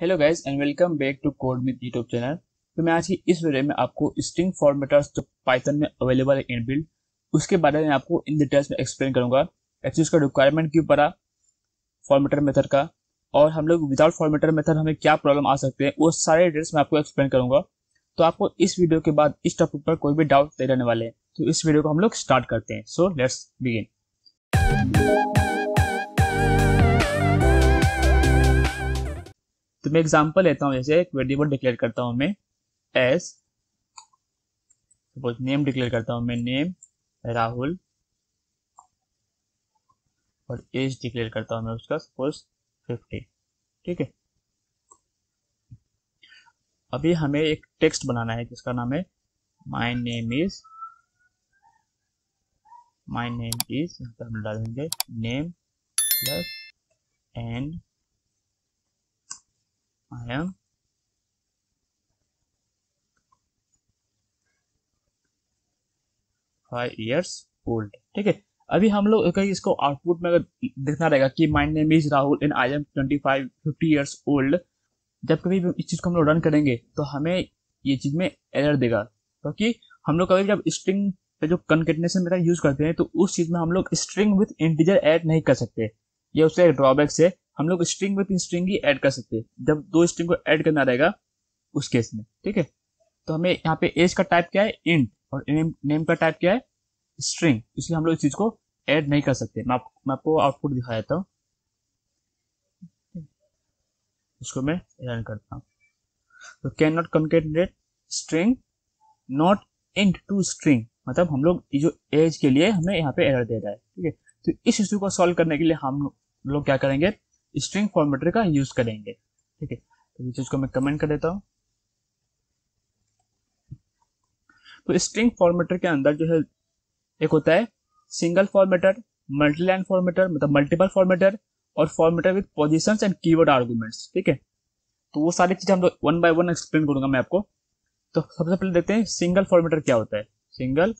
Hello guys and welcome back to code with YouTube channel तो मैं आज की इस वीडियो में आपको स्ट्रिंग फॉर्मेटर्स जो पाइथन में अवेलेबल है इनबिल्ड उसके बारे में आपको इन डिटेल्स में एक्सप्लेन करूँगा. एक्चुअली उसका रिक्वायरमेंट क्यों पड़ा? फॉर्मेटर मेथड का. और हम लोग विदाउट फॉर्मेटर मेथड हमें क्या प्रॉब्लम आ सकते हैं? वो सारे डिटेल्स मैं आपको एक्सप्लेन करूँगा. तो आपको इस वीडियो के बाद इस टॉपिक पर कोई भी डाउट नहीं रहने वाले हैं. तो इस वीडियो को हम लोग स्टार्ट करते हैं. सो लेट्स बिगिन तो मैं एग्जांपल लेता हूँ, जैसे एक वेरिएबल डिक्लेयर करता हूँ मैं एस सपोज़ नेम डिक्लेयर करता हूँ मैं नेम राहुल और एज डिक्लेयर करता हूँ मैं उसका सपोज़ फिफ्टी ठीक है? अभी हमें एक टेक्स्ट बनाना है, जिसका नाम है my name is my name is हम डालेंगे name plus and I am. Five years old ठीक है? अभी हम लोग कहीं इसको आउटपुट में अगर देखना रहेगा कि mind name is Rahul in I am twenty five fifty years old जब कभी इस चीज़ को हम लोग रन करेंगे तो हमें ये चीज़ में एरर देगा। क्योंकि तो हम लोग कभी जब स्ट्रिंग पे जो कंकेटनेशन यूज़ करते हैं तो उस चीज़ में हम लोग स्ट्रिंग विथ इंटीजर ऐड नहीं कर सकते। ये उसका एक ड्रॉबैक्स है हम लोग स्ट्रिंग विथ स्ट्रिंग ही ऐड कर सकते हैं। जब दो स्ट्रिंग को ऐड करना रहेगा उस केस में ठीक है? तो हमें यहाँ पे एज का टाइप क्या है? इंट और नेम नेम का टाइप क्या है? स्ट्रिंग इसलिए हम लोग इस चीज़ को ऐड नहीं कर सकते। मैं, आप, मैं आपको आउटपुट दिखा देता हूँ। इसको मैं रन करता हूँ। तो can not concatenate string not int to string मतलब हम लोग जो एज के लिए हमें यहाँ पे एरर दे रहा है ठीक है? तो इस इश्यू को सॉल्व करने के लिए हम लोग क्या करेंगे? स्ट्रिंग फॉर्मेटर का यूज़ करेंगे। ठीक है तो ये चीज़ को मैं कमेंट कर देता हूँ। तो स्ट्रिंग फॉर्मेटर के अंदर जो है, एक होता है single formatter multi line formatter मतलब मल्टीपल फॉर्मेटर और formatter with position and keyword arguments ठीक है तो वो सारी चीज़ें हम लोग वन बाय वन एक्सप्लेन करूँगा मैं आपको। तो सबसे पहले देखते हैं सिंगल फॉर्मेटर क्या होता है। Single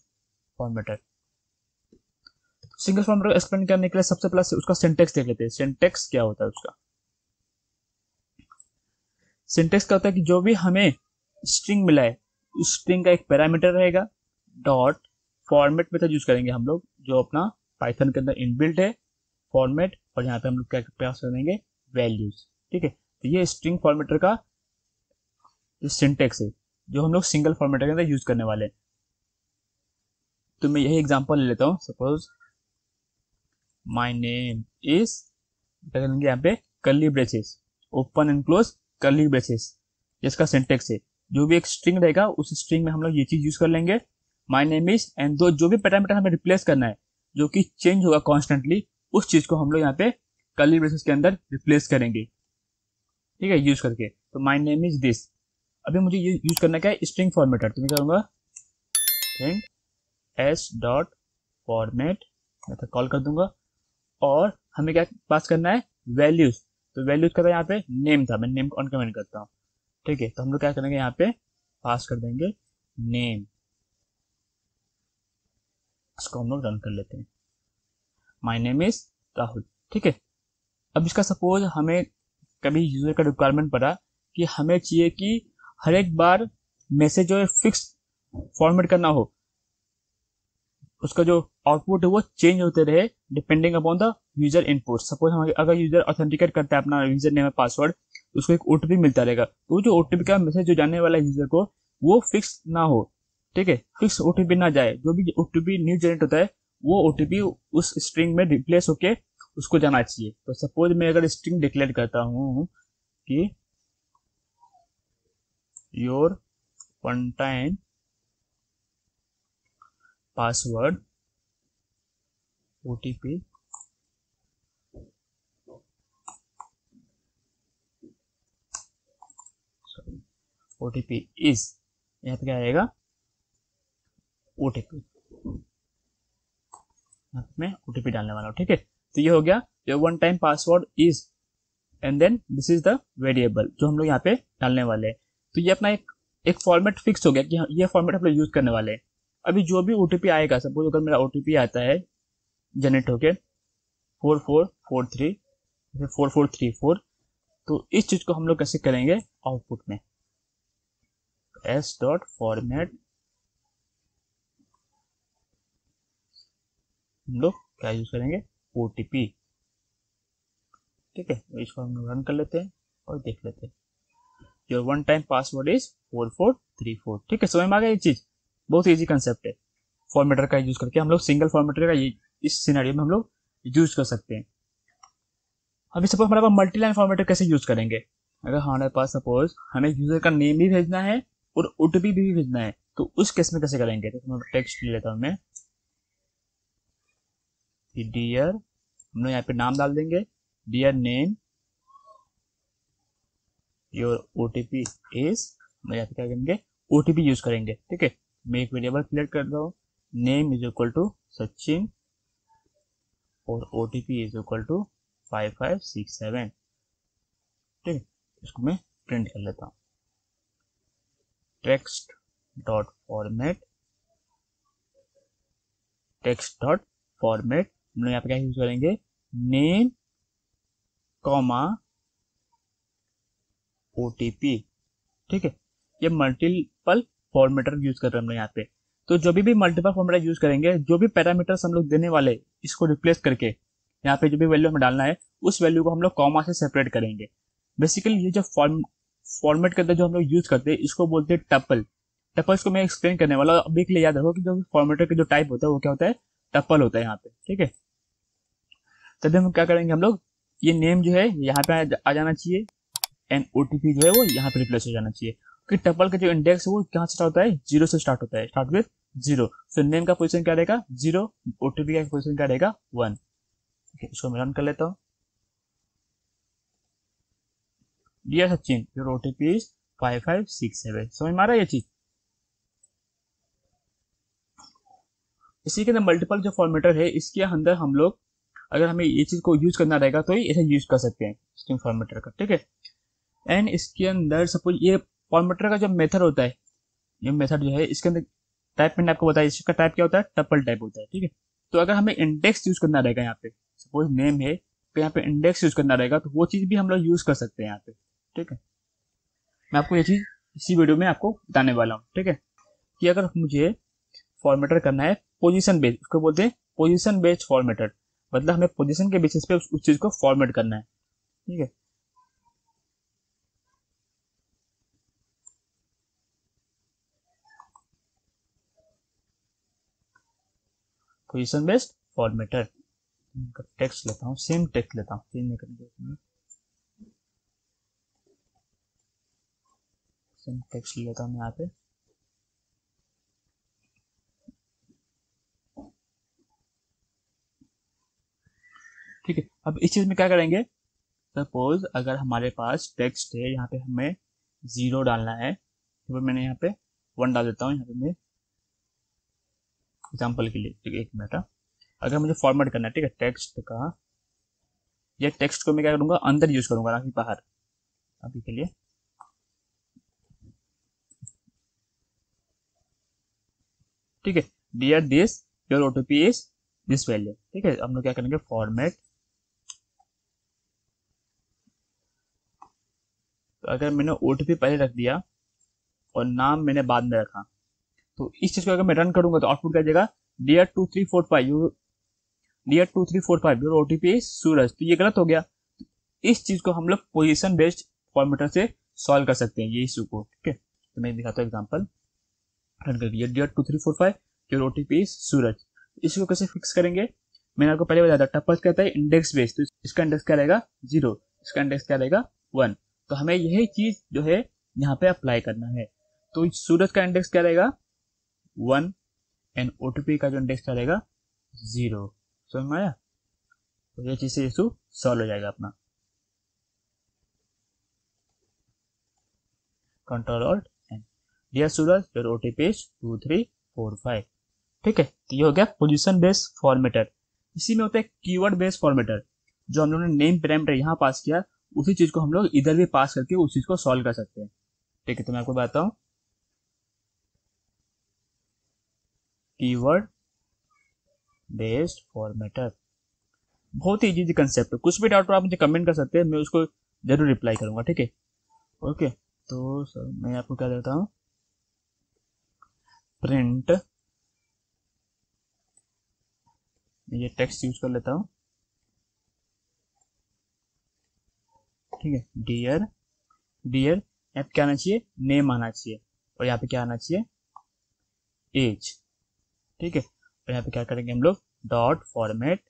formatter. Single format explain करने के लिए सबसे पहले उसका सिंटेक्स देख लेते हैं। सिंटेक्स क्या होता है उसका? सिंटेक्स क्या होता है कि जो भी हमें स्ट्रिंग मिला है, उस स्ट्रिंग का एक पैरामीटर रहेगा। डॉट फॉर्मेट मेथड यूज़ करेंगे हम लोग, जो अपना पाइथन के अंदर इनबिल्ट है फॉर्मेट और यहाँ पे हम लोग क्या प्रयास करेंगे? वैल्यूज़ ठीक है? तो ये स्ट्रिंग फॉर्मेटर का सिंटेक्स है, जो हम लोग सिंगल फॉर्मेटर के अंदर यूज़ करने वाले हैं। तो मैं यही एग्जांपल ले लेता हूँ। सपोज़ माई नेम इज़ करेंगे यहाँ पे curly braces open and close curly braces इसका सिंटेक्स है। जो भी एक स्ट्रिंग रहेगा, उस स्ट्रिंग में हम लोग ये चीज़ यूज़ कर लेंगे। माई नेम इज़ एंड दो, जो भी पैरामीटर हमें रिप्लेस करना है, जो कि चेंज होगा कॉन्स्टेंटली उस चीज़ को हम लोग यहाँ पे कर्ली ब्रेसेस के अंदर रिप्लेस करेंगे। ठीक है यूज़ करके। तो माई नेम इज़ दिस अभी मुझे ये यूज़ करना क्या है? स्ट्रिंग फॉर्मेटर तो मैं करूँगा? एस डॉट फॉर्मेट मैं कॉल कर दूँगा। और हमें क्या पास करना है? वैल्यूज़ तो वैल्यूज़ का यहाँ पे नेम था। मैं नेम अनकमेंट करता हूँ। ठीक है तो हम लोग क्या करेंगे? यहाँ पे पास कर देंगे नेम इसको हम लोग रन कर लेते हैं। माई नेम इज़ राहुल ठीक है? अब इसका सपोज़ हमें कभी यूज़र का रिक्वायरमेंट पड़ा कि हमें चाहिए कि हर एक बार मैसेज जो है फिक्स फॉर्मेट करना हो। उसका जो आउटपुट है वो चेंज होते रहे depending upon the user input suppose हम अगर यूज़र ऑथेंटिकेट करता है अपना यूज़र नेम पासवर्ड उसको एक ओटीपी मिलता रहेगा। तो जो ओटीपी का मैसेज जो जाने वाला यूज़र को, वो फिक्स ना हो। ठीक है? फिक्स ओटीपी ना जाए। जो भी ओटीपी न्यू जनरेट होता है, वो ओटीपी उस स्ट्रिंग में रिप्लेस होके उसको जाना चाहिए। तो सपोज़ मैं अगर स्ट्रिंग डिक्लेयर करता हूँ कि your one time password OTP OTP is. यहाँ पे क्या आएगा? OTP मैं OTP डालने वाला ठीक है? तो ये हो गया your one time password is and then this is the variable जो हम लोग यहाँ पे डालने वाले हैं। तो ये अपना एक एक फॉर्मेट फिक्स हो गया कि हाँ, ये फॉर्मेट हम लोग यूज़ करने वाले हैं। अभी जो भी ओटीपी आएगा सपोज़ अगर मेरा ओटीपी आता है जनरेट होके four four four three, four four three four. तो इस चीज़ को हम लोग कैसे करेंगे? आउटपुट में। एस डॉट फॉर्मेट हम लोग क्या यूज़ करेंगे? ओ ओटीपी ठीक है तो इसको हम रन कर लेते हैं और देख लेते हैं। Your one time password is four four three four ठीक है, समझ में आ गया ये चीज़? बहुत इजी कंसेप्ट है। फॉर्मेटर का यूज़ करके हम लोग सिंगल फॉर्मेटर का इस सिनेरियो में हम लोग यूज़ कर सकते हैं। अभी सपोज़ हमारे पास मल्टी लाइन फॉर्मेटर कैसे यूज़ करेंगे? अगर हमारे पास सपोज़ हमें यूज़र का नेम भी भेजना है और ओटीपी भी भी भेजना है तो उस केस में कैसे करेंगे? तो मैं टेक्स्ट ले लेता हूँ मैं। डियर हम लोग यहाँ पे नाम डाल देंगे। Dear name your OTP is मैं यहाँ पे क्या करेंगे? ओटीपी यूज़ करेंगे, ठीक है? मैं एक वेरिएबल क्रिएट कर रहा हूँ। Name is equal to Sachin और OTP is equal to five five six seven ठीक इसको मैं प्रिंट कर लेता हूँ। Text dot format text dot format हम लोग यहाँ पे क्या यूज़ करेंगे? नेम कॉमा ओटीपी ठीक है, ये मल्टीपल फॉर्मेटर यूज़ कर रहे हैं हम लोग यहाँ पे। तो जो भी भी मल्टीपल फॉर्मेटर यूज़ करेंगे, जो भी पैरामीटर्स हम लोग देने वाले इसको रिप्लेस करके यहाँ पे जो भी वैल्यू हमें डालना है, उस वैल्यू को हम लोग कॉमा से सेपरेट करेंगे। बेसिकली ये जो फॉर्म फॉर्मेट के अंदर जो हम लोग यूज़ करते हैं, इसको बोलते हैं टपल टपल्स को मैं एक्सप्लेन करने वाला हूँ। अभी के लिए याद रखो कि जो फॉर्मेटर का जो टाइप होता है, वो क्या होता है? टपल होता है यहाँ पे, ठीक है? तभी हम क्या करेंगे हम लोग? ये नेम जो है, यहाँ पे आ जाना चाहिए। एंड ओटीपी जो है, वो यहाँ पे रिप्लेस हो जाना चाहिए। क्योंकि टपल का जो इंडेक्स है, वो कहाँ से स्टार्ट होता है? ज़ीरो से स्टार्ट होता है। Start with zero. So name का पोजिशन क्या रहेगा? ज़ीरो। ओटीपी का पोजिशन क्या रहेगा? वन इसको मैं रन कर लेता हूँ। Dear Sachin your OTP is five five six seven समझ में आ रहा है ये चीज़? इसी के अंदर मल्टीपल जो फॉर्मेटर है, इसके अंदर हम लोग अगर हमें ये चीज़ को यूज़ करना रहेगा तो ऐसे यूज़ कर सकते हैं स्ट्रिंग फॉर्मेटर का, ठीक है? एंड इसके अंदर सपोज़ ये फॉर्मेटर का जो मेथड होता है, ये मेथड जो है, इसके अंदर टाइप मैंने आपको बताया इसका टाइप क्या होता है? टपल टाइप होता है ठीक है? तो अगर हमें इंडेक्स यूज़ करना रहेगा यहाँ पे सपोज़ नेम है तो यहाँ पे इंडेक्स यूज़ करना रहेगा तो वो चीज़ भी हम लोग यूज़ कर सकते हैं यहाँ पे ठीक है? मैं आपको ये चीज़ इसी वीडियो में आपको बताने वाला हूँ ठीक है? कि अगर मुझे फॉर्मेटर करना है पोजिशन बेस्ड उसको बोलते हैं पोजिशन बेस्ड फॉर्मेटर मतलब हमें पोजिशन के बेसिस पे उस, उस चीज़ को फॉर्मेट करना है ठीक है? पोजिशन बेस्ड फॉर्मेटर टेक्स्ट लेता हूँ सेम टेक्स्ट लेता हूँ चेंज नहीं करेंगे सेम टेक्स्ट लेता हूँ यहाँ पे। ठीक है, अब इस चीज़ में क्या करेंगे? सपोज़ अगर हमारे पास टेक्स्ट है, यहाँ पे हमें ज़ीरो डालना है तो मैंने यहाँ पे वन डाल देता हूँ, यहाँ पे मैं एग्ज़ाम्पल के लिए है एक मिनट अगर मुझे फॉर्मेट करना है, ठीक है टेक्स्ट का। ये टेक्स्ट को मैं क्या करूँगा? अंदर यूज़ करूँगा, ना कि बाहर। अभी के लिए। ठीक है dear this your OTP is this value ठीक है, हम लोग क्या करेंगे? फॉर्मेट तो अगर मैंने ओटीपी पहले रख दिया और नाम मैंने बाद में रखा तो इस चीज़ को अगर मैं रन करूँगा तो आउटपुट क्या जाएगा? Dear two three four five dear two three four five your OTP Suraj तो ये गलत हो गया। इस चीज़ को हम लोग पोजिशन बेस्ड फॉर्मेटर से सॉल्व कर सकते हैं ये इशू को, ठीक है? तो मैं दिखाता हूँ एग्ज़ाम्पल रन कर दिया। Dear two three four five your O OTP Suraj इसको कैसे फिक्स करेंगे? मैंने आपको पहले बताया था टपल कहता है इंडेक्स बेस्ड तो इसका इंडेक्स क्या रहेगा? ज़ीरो इसका इंडेक्स क्या रहेगा? वन तो हमें यही चीज़ जो है, यहाँ पे अप्लाई करना है। तो सूरज का इंडेक्स क्या रहेगा? वन एंड ओटीपी का जो इंडेक्स रहेगा ज़ीरो समझ में आया? तो ये चीज़ से इशू सॉल्व हो जाएगा अपना. Control alt N dear Suraj your OTP two three four five ठीक है? तो ये हो गया पोजिशन बेस्ड फॉर्मेटर इसी में होता है कीवर्ड बेस्ड फॉर्मेटर जो हम लोगों ने नेम पैरामीटर यहाँ पास किया, उसी चीज़ को हम लोग इधर भी पास करके उस चीज़ को सॉल्व कर सकते हैं. ठीक है तो मैं आपको बताता हूँ. कीवर्ड बेस्ड फॉर्मेटर बहुत ही इजी कंसेप्ट है। कुछ भी डाउट हो, आप मुझे कमेंट कर सकते हैं, मैं उसको ज़रूर रिप्लाई करूँगा, ठीक है? ओके तो सर मैं आपको क्या देता हूँ? प्रिंट ये टेक्स्ट यूज़ कर लेता हूँ। ठीक है डियर डियर यहाँ पे क्या आना चाहिए? नेम आना चाहिए। और यहाँ पे क्या आना चाहिए? एज ठीक है? और यहाँ पे क्या करेंगे हम लोग? डॉट फॉर्मेट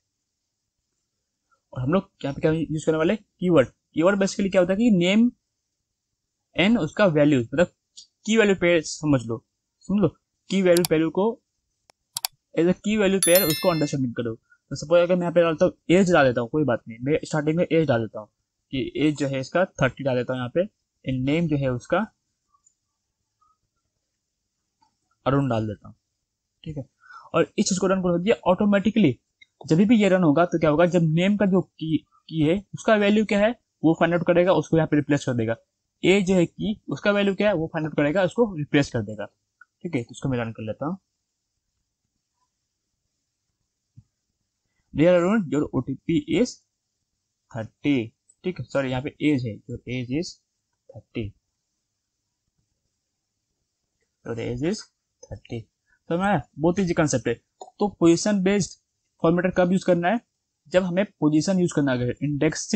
और हम लोग यहाँ पे क्या यूज़ करने वाले कीवर्ड कीवर्ड बेसिकली क्या होता है कि नेम एंड उसका वैल्यू मतलब की वैल्यू पेयर समझ लो। समझ लो? की वैल्यू पेयर को as a key value pair उसको अंडरस्टैंडिंग करो। तो सपोज़ अगर मैं यहाँ पे डालता हूँ एज डाल देता हूँ, कोई बात नहीं। मैं स्टार्टिंग में एज डाल देता हूँ कि एज जो है इसका थर्टी डाल देता हूँ यहाँ पे। एंड नेम जो है उसका अरुण डाल देता हूँ। ठीक है? और इस चीज़ को रन कर। दिया ऑटोमेटिकली जब भी ये रन होगा तो क्या होगा? जब नेम का जो की की है, उसका वैल्यू क्या है? वो फाइंड आउट करेगा, उसको यहाँ पे रिप्लेस कर देगा। ए जो है की उसका वैल्यू क्या है? वो फाइंड आउट करेगा, उसको रिप्लेस कर देगा। ठीक है तो मैं रन कर लेता हूँ। Arun your OTP is thirty ठीक है सॉरी यहाँ पे एज है। Your age is thirty your age is thirty तो मैं बहुत ईजी कंसेप्ट है। तो पोजीशन बेस्ड फॉर्मेटर कब यूज़ करना है? जब हमें पोजीशन यूज़ करना है इंडेक्स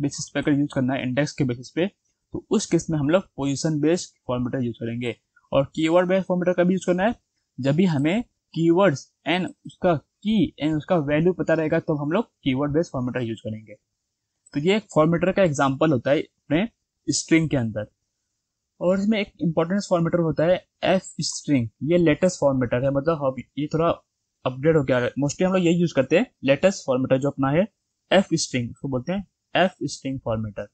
बेसिस पे अगर यूज़ करना है इंडेक्स के बेसिस पे तो उस केस में हम लोग पोजीशन बेस्ड फॉर्मेटर यूज़ करेंगे। और कीवर्ड बेस्ड फॉर्मेटर कब यूज़ करना है? जब भी हमें कीवर्ड्स एंड उसका की एंड उसका वैल्यू पता रहेगा तो हम लोग कीवर्ड बेस्ड फॉर्मेटर यूज़ करेंगे। तो ये एक फॉर्मेटर का एग्ज़ाम्पल होता है अपने स्ट्रिंग के अंदर। और इसमें एक इंपॉर्टेंट फॉर्मेटर होता है एफ़ स्ट्रिंग ये लेटेस्ट फॉर्मेटर है मतलब ये थोड़ा अपडेट हो गया मोस्टली हम लोग यही यूज़ करते हैं लेटेस्ट फॉर्मेटर जो अपना है एफ़ स्ट्रिंग उसको बोलते हैं एफ़ स्ट्रिंग फॉर्मेटर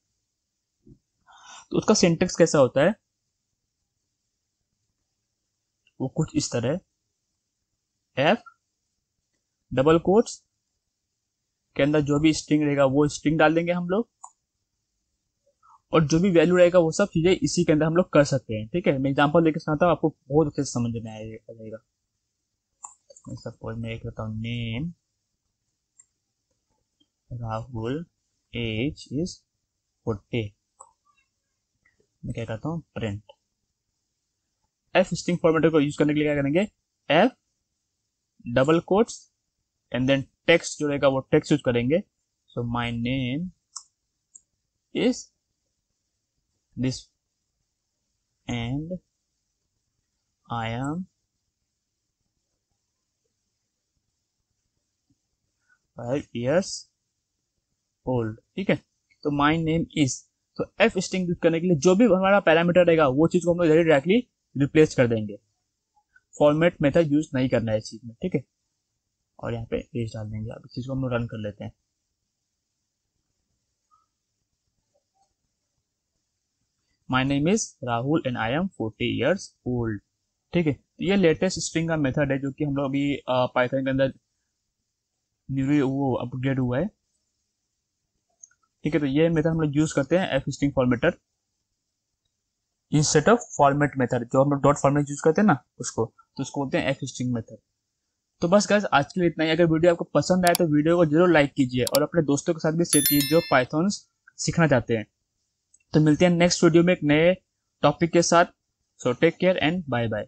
तो उसका सिंटेक्स कैसा होता है? वो कुछ इस तरह एफ़ डबल कोट्स के अंदर जो भी स्ट्रिंग रहेगा, वो स्ट्रिंग डाल देंगे हम लोग। और जो भी वैल्यू रहेगा वो सब चीज़ें इसी के अंदर हम लोग कर सकते हैं, ठीक है? मैं एग्ज़ाम्पल लेके सुनाता हूँ, आपको बहुत अच्छे से समझ में आएगा। सपोज़ मैं एक name Rahul age is forty मैं क्या कहता हूँ? प्रिंट एफ़ स्ट्रिंग फॉर्मेटर को यूज़ करने के लिए क्या करेंगे? F double quotes and then text जो रहेगा वो टेक्स्ट यूज़ करेंगे। So my name is this and I am five years old ठीक है? तो माई नेम इज़ तो एफ़ स्ट्रिंग यूज़ करने के लिए जो भी हमारा पैरामीटर रहेगा, वो चीज़ को हम लोग डायरेक्टली रिप्लेस कर देंगे। फॉर्मेट मेथड यूज़ नहीं करना है इस चीज़ में, ठीक है? और यहाँ पे एज डाल देंगे, अब इस चीज़ को हम लोग रन कर लेते हैं। My name is Rahul and I am forty years old ठीक है? तो ये लेटेस्ट स्ट्रिंग का मेथड है जो कि हम लोग अभी पाइथन के अंदर न्यू वो अपग्रेड हुआ है। ठीक है? तो ये मेथड हम लोग यूज़ करते हैं F string formatter instead of format method जो हम लोग डॉट फॉर्मेट यूज़ करते हैं ना, उसको तो उसको बोलते हैं एफ़ स्ट्रिंग मेथड तो बस गाइस आज के लिए इतना ही। अगर वीडियो आपको पसंद आए तो वीडियो को ज़रूर लाइक कीजिए और अपने दोस्तों के साथ भी शेयर कीजिए जो पाइथन सीखना चाहते हैं। तो मिलते हैं नेक्स्ट वीडियो में एक नए टॉपिक के साथ. So take care and bye bye